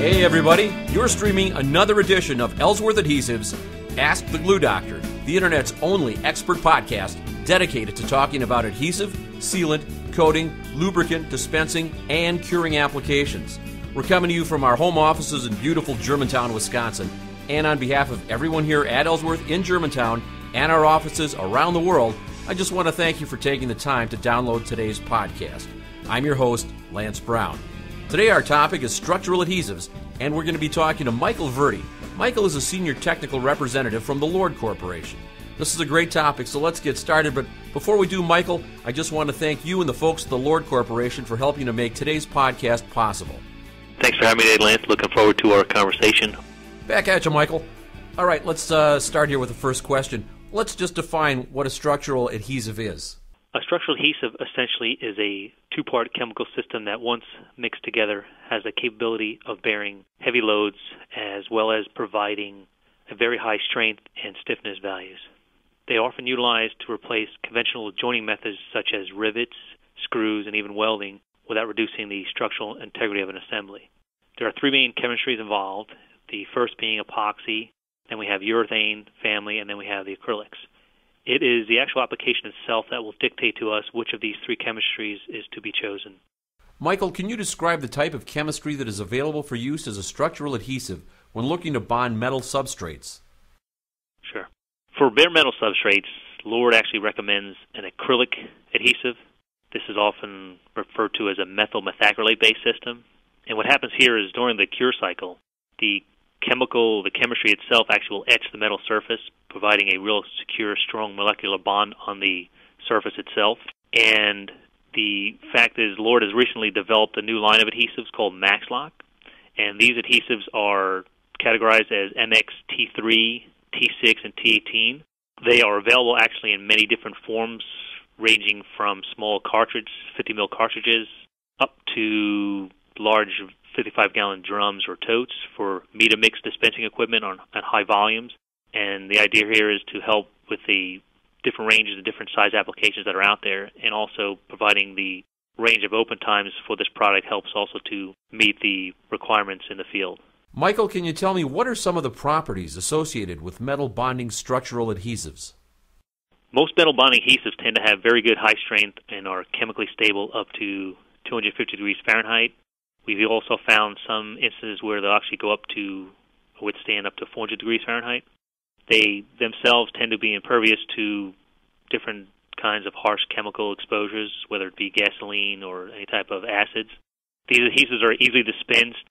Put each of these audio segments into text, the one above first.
Hey, everybody. You're streaming another edition of Ellsworth Adhesives Ask the Glue Doctor, the internet's only expert podcast dedicated to talking about adhesive, sealant, coating, lubricant, dispensing, and curing applications. We're coming to you from our home offices in beautiful Germantown, Wisconsin. And on behalf of everyone here at Ellsworth in Germantown and our offices around the world, I just want to thank you for taking the time to download today's podcast. I'm your host, Lance Brown. Today, our topic is structural adhesives, and we're going to be talking to Michael Verdi. Michael is a senior technical representative from the Lord Corporation. This is a great topic, so let's get started. But before we do, Michael, I just want to thank you and the folks at the Lord Corporation for helping to make today's podcast possible. Thanks for having me today, Lance. Looking forward to our conversation. Back at you, Michael. All right, let's uh, start here with the first question. Let's just define what a structural adhesive is. A structural adhesive essentially is a two part chemical system that, once mixed together, has the capability of bearing heavy loads as well as providing a very high strength and stiffness values. They are often utilized to replace conventional joining methods such as rivets, screws, and even welding without reducing the structural integrity of an assembly. There are three main chemistries involved, the first being epoxy, then we have urethane family, and then we have the acrylics. It is the actual application itself that will dictate to us which of these three chemistries is to be chosen. Michael, can you describe the type of chemistry that is available for use as a structural adhesive when looking to bond metal substrates? Sure. For bare metal substrates, Lord actually recommends an acrylic adhesive. This is often referred to as a methyl methacrylate based system. And what happens here is during the cure cycle, the chemical, the chemistry itself actually will etch the metal surface, providing a real secure, strong molecular bond on the surface itself. And the fact is, Lord has recently developed a new line of adhesives called Maxlok, and these adhesives are categorized as MX T3, T6, and T18. They are available actually in many different forms, ranging from small cartridge, 50 mil cartridges, up to large 55 gallon drums or totes for meter mix dispensing equipment on, on high volumes. And the idea here is to help with the different ranges and different size applications that are out there, and also providing the range of open times for this product helps also to meet the requirements in the field. Michael, can you tell me what are some of the properties associated with metal bonding structural adhesives? Most metal bonding adhesives tend to have very good high strength and are chemically stable up to 250 degrees Fahrenheit. We've also found some instances where they'll actually go up to withstand up to 400 degrees Fahrenheit. They themselves tend to be impervious to different kinds of harsh chemical exposures, whether it be gasoline or any type of acids. These adhesives are easily dispensed,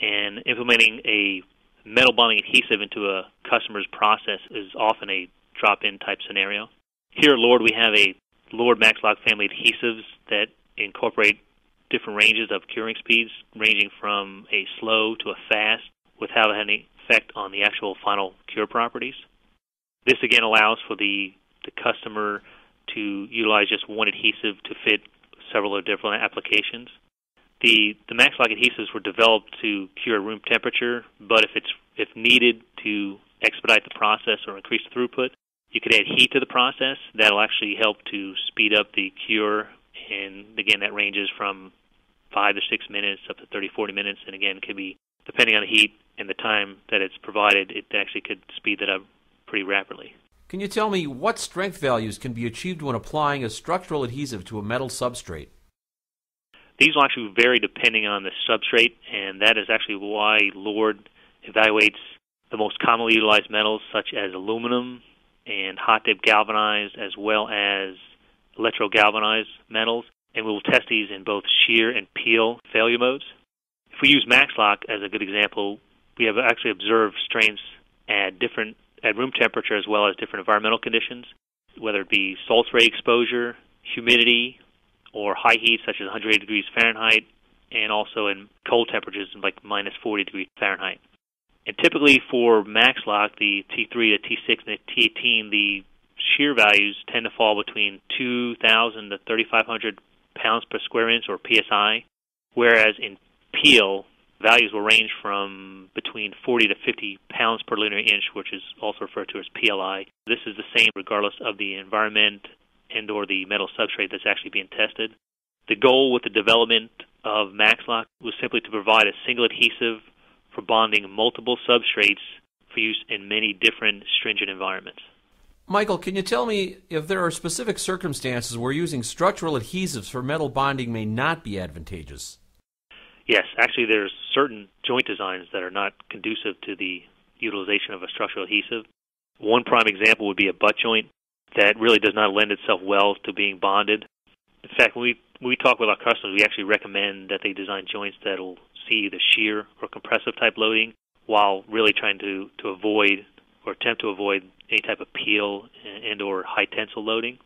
and implementing a metal bonding adhesive into a customer's process is often a drop-in type scenario. Here at Lord, we have a Lord Maxlok family adhesives that incorporate different ranges of curing speeds, ranging from a slow to a fast, without any effect on the actual final cure properties. This again allows for the, the customer to utilize just one adhesive to fit several different applications. The the Maxlok adhesives were developed to cure room temperature, but if it's if needed to expedite the process or increase throughput, you could add heat to the process. That'll actually help to speed up the cure, and again, that ranges from five to six minutes up to 30, 40 minutes, and again, could be depending on the heat and the time that it's provided, it actually could speed that up pretty rapidly. Can you tell me what strength values can be achieved when applying a structural adhesive to a metal substrate? These will actually vary depending on the substrate, and that is actually why Lord evaluates the most commonly utilized metals such as aluminum and hot dip galvanized as well as electro galvanized metals, and we will test these in both shear and peel failure modes. If we use Maxlok as a good example, we have actually observed strains at different at room temperature as well as different environmental conditions, whether it be salt spray exposure, humidity, or high heat such as 180 degrees Fahrenheit, and also in cold temperatures like minus 40 degrees Fahrenheit. And typically for Maxlok, the T3, the T6, and the T18, the shear values tend to fall between 2,000 to 3,500 pounds per square inch or psi, whereas in peel, values will range from between 40 to 50 pounds per linear inch, which is also referred to as PLI. This is the same regardless of the environment and or the metal substrate that's actually being tested. The goal with the development of Maxlok was simply to provide a single adhesive for bonding multiple substrates for use in many different stringent environments. Michael, can you tell me if there are specific circumstances where using structural adhesives for metal bonding may not be advantageous? Yes, actually, there's certain joint designs that are not conducive to the utilization of a structural adhesive. One prime example would be a butt joint that really does not lend itself well to being bonded. In fact, when we when we talk with our customers, we actually recommend that they design joints that will see either shear or compressive type loading, while really trying to to avoid or attempt to avoid any type of peel and or high tensile loading.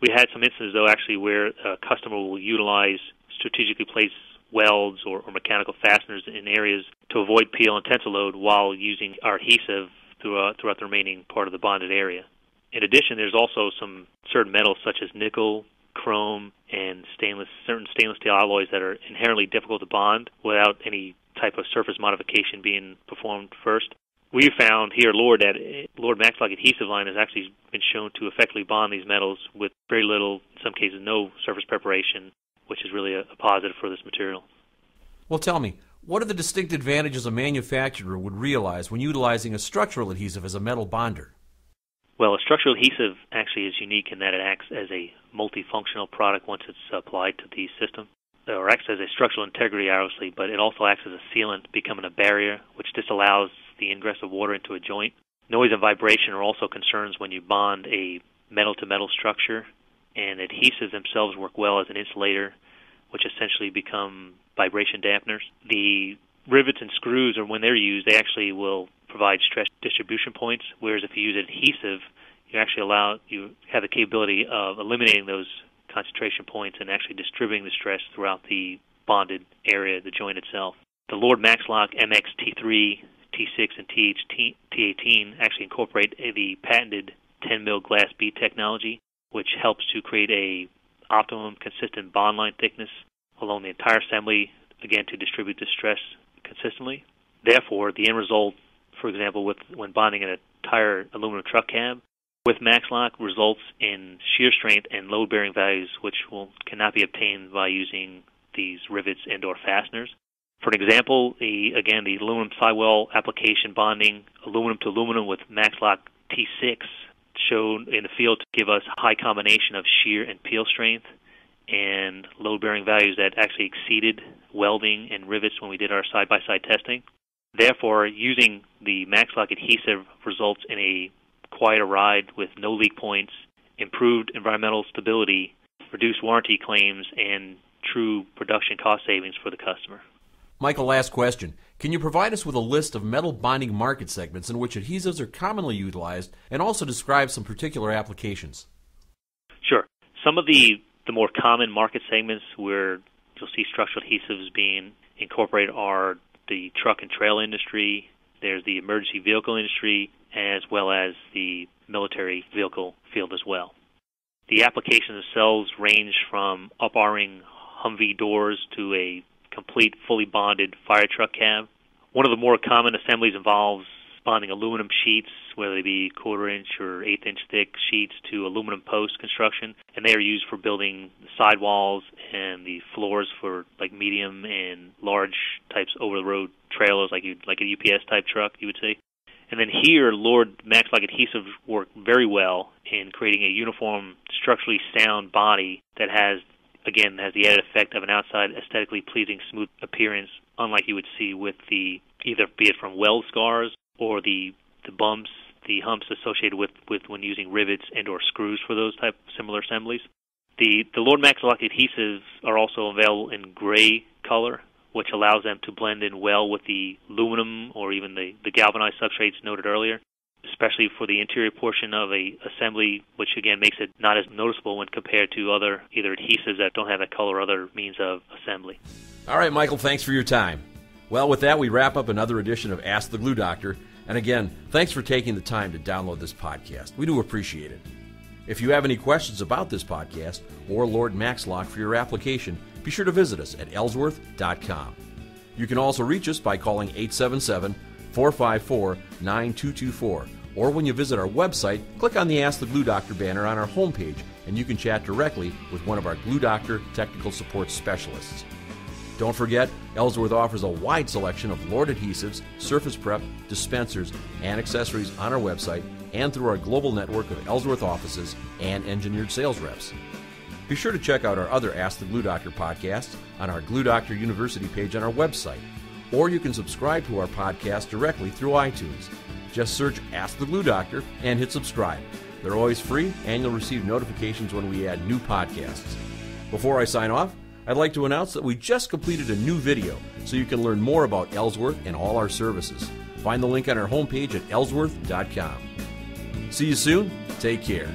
We had some instances though actually where a customer will utilize strategically placed welds or, or mechanical fasteners in areas to avoid peel and tensile load while using our adhesive throughout, throughout the remaining part of the bonded area. In addition, there's also some certain metals such as nickel, chrome, and stainless certain stainless steel alloys that are inherently difficult to bond without any type of surface modification being performed first. We found here Lord that Lord Maxlok adhesive line has actually been shown to effectively bond these metals with very little, in some cases, no surface preparation, which is really a, a positive for this material. Well, tell me, what are the distinct advantages a manufacturer would realize when utilizing a structural adhesive as a metal bonder? Well, a structural adhesive actually is unique in that it acts as a multifunctional product once it's applied to the system, or acts as a structural integrity, obviously, but it also acts as a sealant, becoming a barrier, which disallows the ingress of water into a joint. Noise and vibration are also concerns when you bond a metal to metal structure, and adhesives themselves work well as an insulator, which essentially become vibration dampeners. The rivets and screws, or when they're used, they actually will provide stress distribution points. Whereas if you use adhesive, you actually allow you have the capability of eliminating those concentration points and actually distributing the stress throughout the bonded area, the joint itself. The Lord Maxlok MX T3, T6, and TH T18 actually incorporate the patented 10 mil glass bead technology, which helps to create a optimum consistent bond line thickness along the entire assembly, again to distribute the stress consistently. Therefore, the end result for example, with when bonding an entire aluminum truck cab with Maxlok results in shear strength and load-bearing values which will cannot be obtained by using these rivets and/or fasteners. For an example, the again the aluminum sidewall application bonding aluminum to aluminum with Maxlok T6 shown in the field to give us high combination of shear and peel strength and load-bearing values that actually exceeded welding and rivets when we did our side-by-side testing. Therefore, using the Maxlok adhesive results in a quieter ride with no leak points, improved environmental stability, reduced warranty claims, and true production cost savings for the customer. Michael, last question. Can you provide us with a list of metal bonding market segments in which adhesives are commonly utilized and also describe some particular applications? Sure. Some of the, the more common market segments where you'll see structural adhesives being incorporated are the truck and trail industry, there's the emergency vehicle industry, as well as the military vehicle field as well. The applications themselves range from up-arming Humvee doors to a complete fully bonded fire truck cab. One of the more common assemblies involves bonding aluminum sheets, whether they be quarter inch or eighth inch thick sheets, to aluminum post construction, and they are used for building sidewalls and the floors for like medium and large types over the road trailers, like you like a UPS type truck, you would say. And then here, Lord Maxlok adhesives work very well in creating a uniform, structurally sound body that has, again, has the added effect of an outside aesthetically pleasing, smooth appearance, unlike you would see with the either be it from weld scars or the the bumps, the humps associated with, with when using rivets and or screws for those type of similar assemblies. The the Lord Maxlok adhesives are also available in gray color, which allows them to blend in well with the aluminum or even the, the galvanized substrates noted earlier, especially for the interior portion of a assembly, which again makes it not as noticeable when compared to other either adhesives that don't have that color or other means of assembly. All right, Michael, thanks for your time. Well, with that, we wrap up another edition of Ask the Glue Doctor. And again, thanks for taking the time to download this podcast. We do appreciate it. If you have any questions about this podcast or Lord Maxlok for your application, be sure to visit us at ellsworth.com. You can also reach us by calling 877 454 9224. Or when you visit our website, click on the Ask the Glue Doctor banner on our homepage and you can chat directly with one of our Glue Doctor technical support specialists. Don't forget, Ellsworth offers a wide selection of Lord adhesives, surface prep, dispensers, and accessories on our website and through our global network of Ellsworth offices and engineered sales reps. Be sure to check out our other Ask the Glue Doctor podcasts on our Glue Doctor University page on our website, or you can subscribe to our podcast directly through iTunes. Just search Ask the Glue Doctor and hit subscribe. They're always free, and you'll receive notifications when we add new podcasts. Before I sign off, I'd like to announce that we just completed a new video so you can learn more about Ellsworth and all our services. Find the link on our homepage at ellsworth.com. See you soon. Take care.